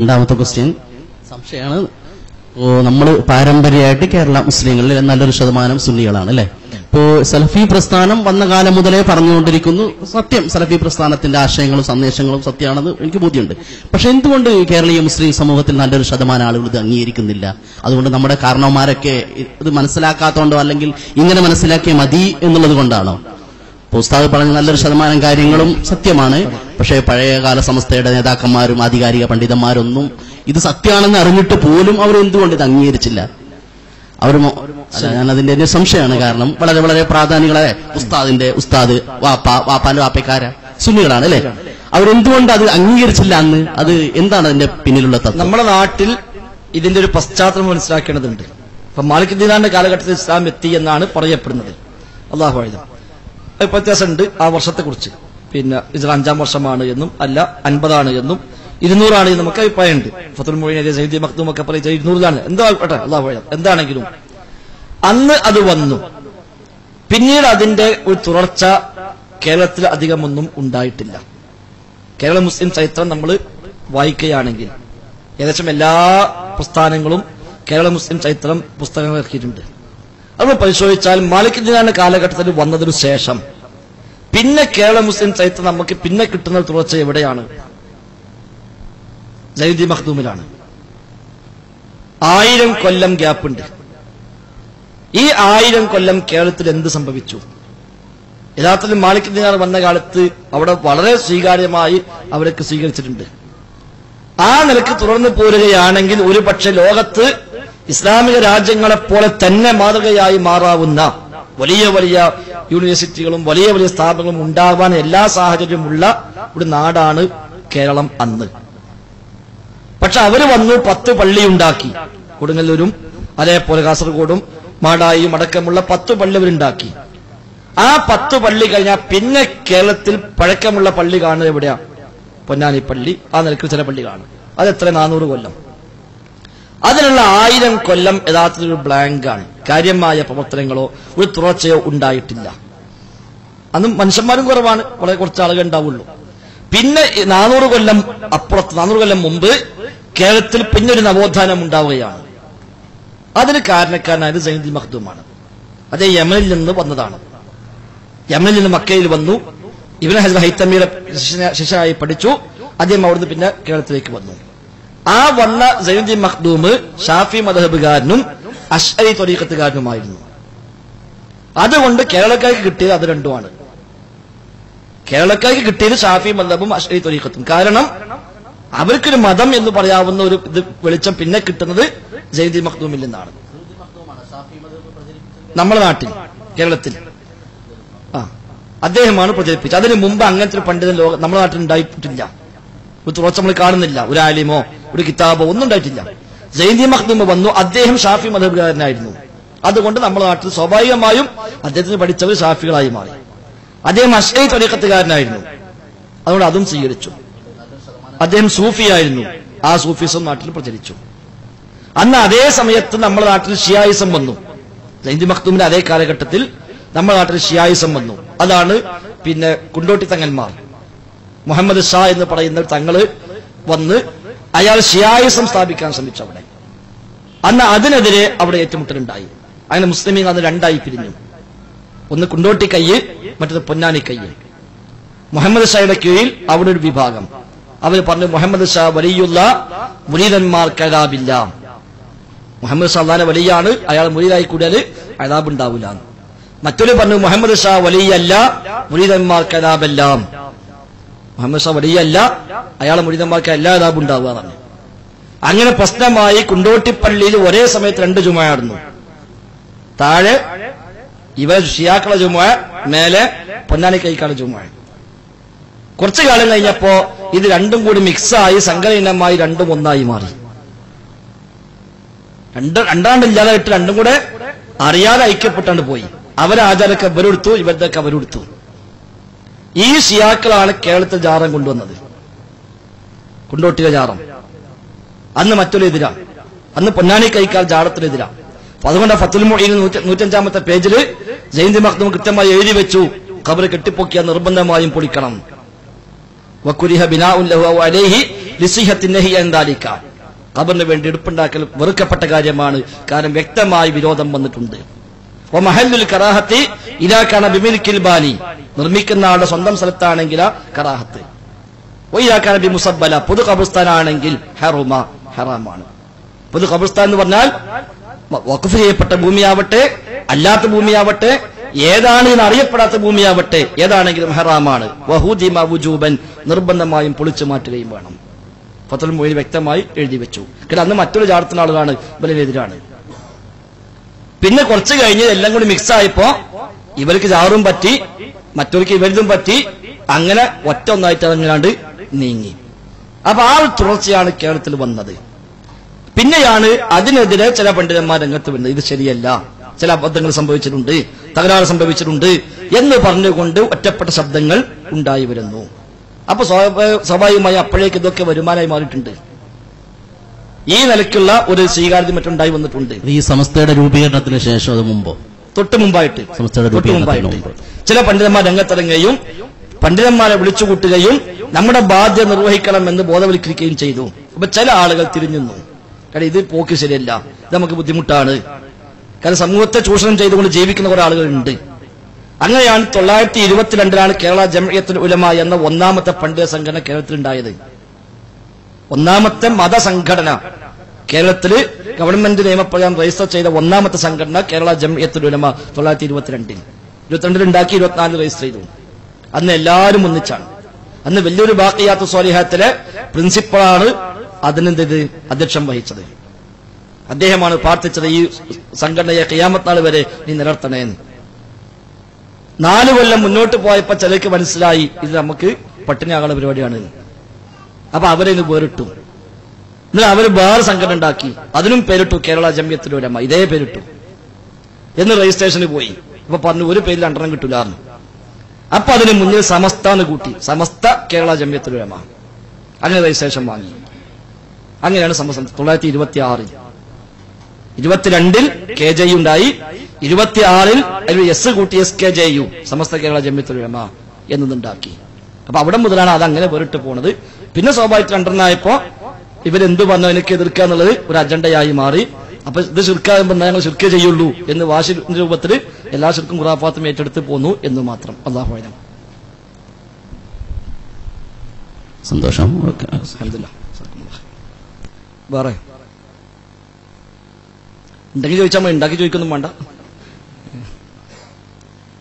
രണ്ടാമത്തെ ക്വസ്റ്റ്യൻ സംശയമാണ്. ഓ നമ്മൾ പാരമ്പര്യമായിട്ട് കേരള മുസ്ലിങ്ങളിൽ നല്ലൊരു ശതമാനം സുന്നികളാണ് അല്ലെ? ഇപ്പോ സലഫി പ്രസ്ഥാനം വന്ന കാലം മുതലേ പറഞ്ഞുകൊണ്ടിരിക്കുന്നു. സത്യം സലഫി പ്രസ്ഥാനത്തിന്റെ ആശയങ്ങളും സന്ദേശങ്ങളും സത്യമാണെന്ന് എനിക്ക് ബോധ്യമുണ്ട്. പക്ഷെ എന്തുകൊണ്ട് കേരളീയ മുസ്ലിം സമൂഹത്തിൽ നല്ലൊരു ശതമാനം ആളുകൾ ഇത് അംഗീകരിക്കുന്നില്ല? അതുകൊണ്ട് നമ്മുടെ കാരണവന്മാരൊക്കെ ഇത് മനസ്സിലാക്കാത്തതുകൊണ്ടോ അല്ലെങ്കിൽ ഇങ്ങനെ മനസ്സിലാക്കിയ മതി എന്നുള്ളത് കൊണ്ടാണോ? ഉസ്താദ് പറഞ്ഞ നല്ലൊരു ശതമാനം കാര്യങ്ങളും സത്യമാണ്. പക്ഷേ പഴയകാല സംസ്ഥയുടെ നേതാക്കന്മാരും ആധികാരിക പണ്ഡിതന്മാരൊന്നും ഇത് സത്യമാണെന്ന് അറിഞ്ഞിട്ട് പോലും അവർ എന്തുകൊണ്ട് ഇത് അംഗീകരിച്ചില്ല? അവർ ഞാൻ അതിന്റെ തന്നെ സംശയമാണ് കാരണം വളരെ വളരെ പ്രാധാന്യങ്ങളെ ഉസ്താദിന്റെ ഉസ്താദ് വാപ്പ വാപ്പാന്റെ വാപ്പക്കാര സുന്നികളാണ് അല്ലെ? അവരെന്തുകൊണ്ട് അത് അംഗീകരിച്ചില്ല അന്ന് അത് എന്താണ് അതിന്റെ പിന്നിലുള്ള തത്വം? നമ്മുടെ നാട്ടിൽ ഇതിന്റെ ഒരു പശ്ചാത്തലം മനസ്സിലാക്കേണ്ടതുണ്ട്. അപ്പൊ മാലിക് ദിനാന്റെ കാലഘട്ടത്തിൽ ഇസ്ലാം എത്തി എന്നാണ് പറയപ്പെടുന്നത്. അള്ളാഹു വ്യത്യാസമുണ്ട് ആ വർഷത്തെക്കുറിച്ച്. പിന്നെ ഇത് അഞ്ചാം വർഷമാണ് എന്നും അല്ല അൻപതാണ് എന്നും ഇരുന്നൂറാണ് എന്ന് നമുക്ക് അഭിപ്രായമുണ്ട്. ഫത്തുൽ മൊഴിനെ സൈദി മഖ്ദൂം ഒക്കെ പറയുന്നത് ഇരുന്നൂറിലാണ്. എന്താ ആയിക്കോട്ടെ അള്ളാഹു എന്താണെങ്കിലും. അന്ന് അത് വന്നു. പിന്നീട് അതിന്റെ ഒരു തുടർച്ച കേരളത്തിൽ അധികമൊന്നും ഉണ്ടായിട്ടില്ല. കേരള മുസ്ലിം ചരിത്രം നമ്മൾ വായിക്കുകയാണെങ്കിൽ ഏകദേശം എല്ലാ പ്രസ്ഥാനങ്ങളും കേരള മുസ്ലിം ചരിത്രം പുസ്തകങ്ങൾ ഇറക്കിയിട്ടുണ്ട്. അത് പരിശോധിച്ചാൽ മാലിക് ദിനാന കാലഘട്ടത്തിൽ വന്നതിനു ശേഷം പിന്നെ കേരള മുസ്ലിം ചരിത്രം നമുക്ക് പിന്നെ കിട്ടുന്ന തുടർച്ച എവിടെയാണ്? ജൈദി മഖ്ദൂമിലാണ്. ആയിരം കൊല്ലം ഗ്യാപ്പുണ്ട്. ഈ ആയിരം കൊല്ലം കേരളത്തിൽ എന്ത് സംഭവിച്ചു? യഥാർത്ഥത്തിൽ മാലിക് ദിനാർ വന്ന കാലത്ത് അവിടെ വളരെ സ്വീകാര്യമായി അവരൊക്കെ സ്വീകരിച്ചിട്ടുണ്ട്. ആ നിലയ്ക്ക് തുടർന്ന് പോരുകയാണെങ്കിൽ ഒരു പക്ഷെ ലോകത്ത് ഇസ്ലാമിക രാജ്യങ്ങളെപ്പോലെ തന്നെ മാതൃകയായി മാറാവുന്ന വലിയ വലിയ യൂണിവേഴ്സിറ്റികളും വലിയ വലിയ സ്ഥാപനങ്ങളും ഉണ്ടാവാൻ എല്ലാ സാഹചര്യമുള്ള ഒരു നാടാണ് കേരളം അന്ന്. പക്ഷെ അവർ വന്നു പത്ത് പള്ളി ഉണ്ടാക്കി. കൊടുങ്ങല്ലൂരും അതേപോലെ കാസർഗോഡും മാടായിയും അടക്കമുള്ള പത്ത് പള്ളി അവരുണ്ടാക്കി. ആ പത്ത് പള്ളി കഴിഞ്ഞാൽ പിന്നെ കേരളത്തിൽ പഴക്കമുള്ള പള്ളി കാണുന്നത് എവിടെയാ? പൊന്നാനി പള്ളി ആ നിലയ്ക്ക് ചില പള്ളി കാണും അത് എത്ര നാനൂറ് കൊല്ലം. അതിനുള്ള ആയിരം കൊല്ലം യഥാർത്ഥത്തിൽ ഒരു ബ്ലാങ്കാണ് കാര്യമായ പ്രവർത്തനങ്ങളോ ഒരു തുടർച്ചയോ ഉണ്ടായിട്ടില്ല. അന്നും മനുഷ്യന്മാരും കുറവാണ്. വളരെ കുറച്ച് ആളുകൾ ഉണ്ടാവുള്ളൂ. പിന്നെ നാനൂറ് കൊല്ലം അപ്പുറത്ത് നാനൂറ് കൊല്ലം മുമ്പ് കേരളത്തിൽ പിന്നെ ഒരു നവോത്ഥാനം ഉണ്ടാവുകയാണ്. അതിന് കാരണക്കാരനായത് സൈദി മഖ്ദൂമാണ് അത് യമനിൽ നിന്ന് വന്നതാണ്. യമനിൽ നിന്ന് മക്കയിൽ വന്നു. ഇവനെ ഹൈത്തമ്മിയുടെ ശിഷ്യനായി പഠിച്ചു. അദ്ദേഹം അവിടുന്ന് പിന്നെ കേരളത്തിലേക്ക് വന്നു. ആ വന്ന സൈനുദ്ദീൻ മഖ്ദൂമ് ഷാഫി മദഹബുകാരനും അഷ്അരി ത്വരീഖത്തുകാരനുമായിരുന്നു അതുകൊണ്ട് കേരളക്കാർക്ക് കിട്ടിയത് അത് രണ്ടുമാണ്. കേരളക്കാർക്ക് കിട്ടിയത് ഷാഫി മദബും അഷ്അരി ത്വരീഖത്തും കാരണം അവർക്കൊരു മതം എന്ന് പറയാവുന്ന ഒരു ഇത് വെളിച്ചം പിന്നെ കിട്ടുന്നത് ജൈദി മഖ്ദൂമിൽ നിന്നാണ്. നമ്മുടെ നാട്ടിൽ കേരളത്തിൽ. ആ അദ്ദേഹമാണ് പ്രചരിപ്പിച്ചത്. അതിനു മുമ്പ് അങ്ങനത്തെ ഒരു പണ്ഡിതൻ ലോക നമ്മുടെ നാട്ടിൽ ഉണ്ടായിട്ടില്ല. ഒരു തുറച്ച് നമ്മൾ കാണുന്നില്ല. ഒരു ആലിമോ ഒരു കിതാബോ ഒന്നും ഉണ്ടായിട്ടില്ല. ജൈന്തി മഖ്ദൂമ് വന്നു അദ്ദേഹം ഷാഫി മതബുകാരനായിരുന്നു അതുകൊണ്ട് നമ്മുടെ നാട്ടിൽ സ്വാഭാവികമായും അദ്ദേഹത്തിന് പഠിച്ചവർ ഷാഫികളായി മാറി. അദ്ദേഹം അഷ്ഐ തൊലീക്കത്തുകാരനായിരുന്നു അതുകൊണ്ട് അതും സ്വീകരിച്ചു. അദ്ദേഹം സൂഫിയായിരുന്നു. ആ സൂഫിസം നാട്ടിൽ പ്രചരിച്ചു. അന്ന് അതേ സമയത്ത് നമ്മുടെ നാട്ടിൽ ഷിയായിസം വന്നു. ജൈന്തി മഖ്ദൂമിന്റെ അതേ കാലഘട്ടത്തിൽ നമ്മുടെ നാട്ടിൽ ഷിയായിസം വന്നു. അതാണ് പിന്നെ കുണ്ടോട്ടി തങ്ങന്മാർ. മുഹമ്മദ് ഷാ എന്ന് പറയുന്ന തങ്ങൾ വന്ന് അയാൾ ഷിയായുസം സ്ഥാപിക്കാൻ ശ്രമിച്ചു അവിടെ അന്ന് അതിനെതിരെ അവിടെ ഏറ്റുമുട്ടലുണ്ടായി. അങ്ങനെ മുസ്ലിമീങ്ങൾ അന്ന് രണ്ടായി പിരിഞ്ഞു. ഒന്ന് കുണ്ടോട്ടി കയ്യിൽ മറ്റത് പൊന്നാനി കയ്യിൽ. മുഹമ്മദ് ഷായുടെ കീഴിൽ അവിടെ ഒരു വിഭാഗം. അവർ പറഞ്ഞു മുഹമ്മദ് ഷാ വലിയുള്ള മുരീതന്മാർ അതാബില്ല മുഹമ്മദ് ഷാ വലിയാണ് അയാൾ മുരീതായി കൂടിയാൽ അതാബ് ഉണ്ടാവില്ല മറ്റൊരു പറഞ്ഞു മുഹമ്മദ് ഷാ വലിയല്ല മുരീതന്മാർ അതാബെല്ലാം മുഹമ്മദ് ഷാ വലിയല്ല. അയാളെ മുരിതന്മാർക്ക് എല്ലാ അതാബ് ഉണ്ടാവുക എന്നാണ് അങ്ങനെ പ്രശ്നമായി കുണ്ടോട്ടിപ്പള്ളിയിൽ ഒരേ സമയത്ത് രണ്ട് ജുമായിരുന്നു താഴെ ഇവ ഷിയാക്കളെ ജുമ മേലെ പൊന്നാനി കൈക്കാളെ ജുമ. കുറച്ചു കാലം കഴിഞ്ഞപ്പോ ഇത് രണ്ടും കൂടി മിക്സായി സങ്കലീനമായി രണ്ടും ഒന്നായി മാറി. രണ്ട് രണ്ടാണ്ടില്ലാതായിട്ട് രണ്ടും കൂടെ അറിയാതെ ഐക്യപ്പെട്ടാണ്ട് പോയി. അവരെ ആചാരമൊക്കെ അവരെടുത്തു ഇവരുടെയൊക്കെ അവരെടുത്തു. ഈ ഷിയാക്കളാണ് കേരളത്തിൽ ജാറം കൊണ്ടുവന്നത്. കൊണ്ടോട്ടിക ജാറം അന്ന് മറ്റൊരു എതിരാ. അന്ന് പൊന്നാനി കൈക്കാൽ ജാറത്തിനെതിരാ അപ്പൊ അതുകൊണ്ട് ഫത്തുൽ മൊഴിയിൽ നൂറ്റഞ്ചാമത്തെ പേജിൽ ജയന്തി മഖ്ദൂം കൃത്യമായി എഴുതി വെച്ചു. ഖബർ കെട്ടിപ്പൊക്കിയ നിർബന്ധമായും പൊളിക്കണം. വക്കുരിഹ ബിനാഉൻ ലഹു ഔ അലൈഹി ലിസിഹത്തിൻ നഹി അൻ ദാലിക. ഖബറിന് വേണ്ടി എടുപ്പുണ്ടാക്കൽ വെറുക്കപ്പെട്ട കാര്യമാണ്. കാരണം വ്യക്തമായി വിരോധം വന്നിട്ടുണ്ട്. വമഹല്ലുൽ കറാഹത്തി ഇതാക്കാണ് ബിമിൽക്കിൽ ബാലി. നിർമ്മിക്കുന്ന ആളുടെ സ്വന്തം സ്ഥലത്താണെങ്കിൽ ആ കറാഹത്ത്. ഒയ്യാക്കാണ് ബി മുസബ്ബല. പൊതു കബുസ്ഥാനാണെങ്കിൽ ഹെറുമ ഹറാമാണ്. പൊതു കബുസ്ഥാൻ എന്ന് പറഞ്ഞാൽ വഖഫ് ചെയ്യപ്പെട്ട ഭൂമിയാവട്ടെ അല്ലാത്ത ഭൂമിയാവട്ടെ ഏതാണ് എന്ന് അറിയപ്പെടാത്ത ഭൂമിയാവട്ടെ ഏതാണെങ്കിലും ഹെറാമാണ്. വഹൂദിമ വുജൂബൻ. നിർബന്ധമായും പൊളിച്ചു മാറ്റുകയും വേണം. ഫത്തുൽ മൊയിൽ വ്യക്തമായി എഴുതി വെച്ചു. കാരണം അന്ന് മറ്റൊരു ജാടത്തിന് ആളുകളാണ് ഇവരിനെതിരാണ് പിന്നെ കുറച്ച് കഴിഞ്ഞ് എല്ലാം കൂടി മിക്സ് ആയപ്പോ ഇവർക്ക് ജാറും പറ്റി മറ്റവർക്ക് ഇവരിതും പറ്റി അങ്ങനെ ഒറ്റ ഒന്നായിട്ട് അതങ്ങനാണ്ട് നീങ്ങി. അപ്പൊ ആ ഒരു തുടർച്ചയാണ് കേരളത്തിൽ വന്നത്. പിന്നെയാണ് അതിനെതിരെ ചില പണ്ഡിതന്മാർ രംഗത്ത് വരുന്നത്. ഇത് ശരിയല്ല. ചില അബദ്ധങ്ങൾ സംഭവിച്ചിട്ടുണ്ട്. തകരാറ് സംഭവിച്ചിട്ടുണ്ട് എന്ന് പറഞ്ഞുകൊണ്ട് ഒറ്റപ്പെട്ട ശബ്ദങ്ങൾ ഉണ്ടായി വരുന്നു. അപ്പൊ സ്വാഭാവികമായി അപ്പോഴേക്ക് ഇതൊക്കെ വരുമാനമായി മാറിയിട്ടുണ്ട്. ഈ നിലയ്ക്കുള്ള ഒരു സ്വീകാര്യത മറ്റുണ്ടായി വന്നിട്ടുണ്ട്. ഈ സമസ്തയുടെ രൂപീകരണത്തിന് ശേഷം അത് മുമ്പോ? തൊട്ട് മുമ്പായിട്ട്. സംസ്ഥയുടെ തൊട്ട് മുമ്പായിട്ട്. ചില പണ്ഡിതന്മാർ രംഗത്തിറങ്ങുകയും പണ്ഡിതന്മാരെ വിളിച്ചുകൂട്ടുകയും നമ്മുടെ ബാധ്യത നിർവഹിക്കണം എന്ന് ബോധവൽക്കരിക്കുകയും ചെയ്തു. അപ്പൊ ചില ആളുകൾ തിരിഞ്ഞു കാരണം ഇത് പോക്ക് ശരിയല്ല. ഇത് നമുക്ക് ബുദ്ധിമുട്ടാണ്. കാരണം സമൂഹത്തെ ചൂഷണം ചെയ്തുകൊണ്ട് ജീവിക്കുന്ന കുറെ ആളുകളുണ്ട്. അങ്ങനെയാണ് തൊള്ളായിരത്തി ഇരുപത്തിരണ്ടിലാണ് കേരള ജമയത്തുൽ ഉലമ എന്ന ഒന്നാമത്തെ പണ്ഡിത സംഘടന കേരളത്തിലുണ്ടായത്. ഒന്നാമത്തെ മതസംഘടന. കേരളത്തിൽ ഗവൺമെന്റ് നിയമപ്രകാരം രജിസ്റ്റർ ചെയ്ത ഒന്നാമത്തെ സംഘടന കേരള ജംഇയ്യത്തുൽ ഉലമ തൊള്ളായിരത്തി ഇരുപത്തിരണ്ടിൽ ഇരുപത്തിരണ്ടിൽ ഉണ്ടാക്കി ഇരുപത്തിനാലിൽ രജിസ്റ്റർ ചെയ്തു. അന്ന് എല്ലാവരും ഒന്നിച്ചാണ്. അന്ന് വലിയൊരു ബാക്കിയാത്ത സ്വാലിഹത്തിലെ പ്രിൻസിപ്പളാണ് അതിനെന്ത് അധ്യക്ഷം വഹിച്ചത്. അദ്ദേഹമാണ് പ്രാർത്ഥിച്ചത് ഈ സംഘടനയെ ഖിയാമത്ത് നാൾ വരെ നീ നിലർത്തണേന്ന് നാലു കൊല്ലം മുന്നോട്ട് പോയപ്പോ ചിലർക്ക് മനസ്സിലായി ഇത് നമുക്ക് പട്ടിണിയാകുന്ന പരിപാടിയാണ് അപ്പൊ അവരെ ഇത് വേറിട്ടു. എന്നിട്ട് അവർ വേറെ സംഘടന ഉണ്ടാക്കി. അതിനും പേരിട്ടു കേരള ജമ്യത്തിലൂരമ്മ ഇതേ പേരിട്ടു. എന്ന് രജിസ്ട്രേഷന് പോയി. അപ്പൊ പറഞ്ഞു ഒരു പേരിൽ രണ്ടെണ്ണം കിട്ടൂലാന്ന്. അപ്പൊ അതിന് മുന്നിൽ സമസ്ത എന്ന് കൂട്ടി. സമസ്ത കേരള ജമ്യത്തിലൂരമ്മ അങ്ങനെ രജിസ്ട്രേഷൻ വാങ്ങി. അങ്ങനെയാണ് സമസ്ത. തൊള്ളായിരത്തി ഇരുപത്തി ആറിൽ ഇരുപത്തിരണ്ടിൽ കെ ജെ യു ഉണ്ടായി. ഇരുപത്തിയാറിൽ അതിൽ എസ് കൂട്ടി S K J U Samastha Kerala Jamiyyathul Ulama എന്നതുണ്ടാക്കി അപ്പൊ അവിടെ മുതലാണ് അത് അങ്ങനെ വേറിട്ട് പോണത്. പിന്നെ സ്വാഭാവിക രണ്ടെണ്ണായപ്പോ ഇവരെന്ത് പറഞ്ഞു അതിനൊക്കെ എതിർക്കുക എന്നുള്ളത് ഒരു അജണ്ടയായി മാറി. അപ്പൊ ഇത് ശിർക്കാകുമ്പോൾ ഞങ്ങൾ ശിർക്ക ചെയ്യുള്ളൂ എന്ന് വാശി രൂപത്തിൽ എല്ലാ ശിർക്കും ഖുറാഫാത്തും ഏറ്റെടുത്ത് പോന്നു എന്ന് മാത്രം. അള്ളാഹു. സന്തോഷം. വേറെ? ഉണ്ടെങ്കിൽ ചോദിച്ചാൽ മതി. ഉണ്ടാക്കി ചോദിക്കൊന്നും വേണ്ട.